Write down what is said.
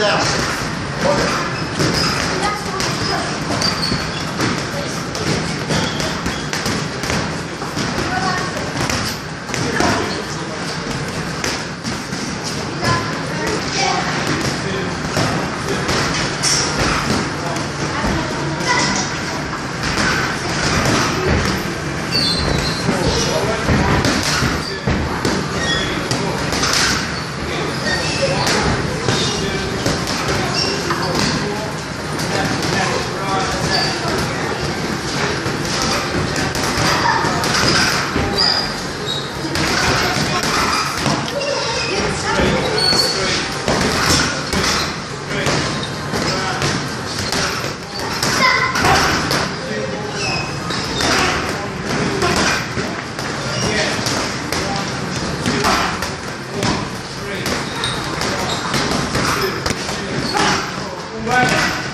down. Okay. Class.